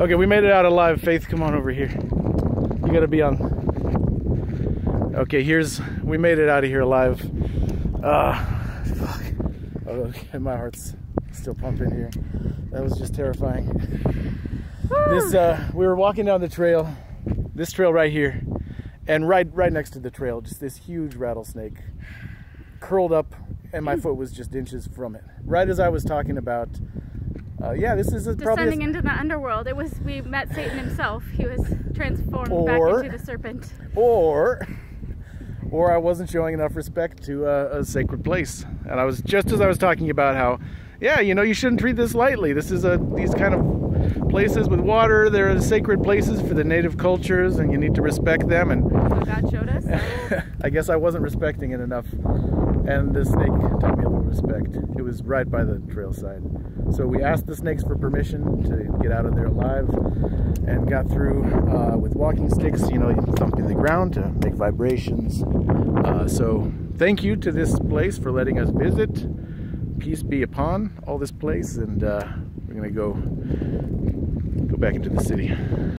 Okay, we made it out alive. Faith, come on over here. You gotta be on. Okay, here's we made it out of here alive. Uh, fuck. Okay, my heart's still pumping here. That was just terrifying. This uh, we were walking down the trail, this trail right here, and right right next to the trail, just this huge rattlesnake curled up, and my foot was just inches from it. Right as I was talking about, uh, yeah, this is a, probably Descending into the underworld. It was we met Satan himself. He was transformed Or- back into the serpent. or or I wasn't showing enough respect to a, a sacred place. And I was just as I was talking about how, yeah, you know, you shouldn't treat this lightly. This is a these kind of places with water. They're sacred places for the native cultures, and you need to respect them. And So God showed us. I guess I wasn't respecting it enough. And the snake taught me a little respect. It was right by the trail side. So we asked the snakes for permission to get out of there alive and got through uh, with walking sticks, you know, thumping the ground to make vibrations. Uh, so thank you to this place for letting us visit. Peace be upon all this place, and uh, we're gonna go go back into the city.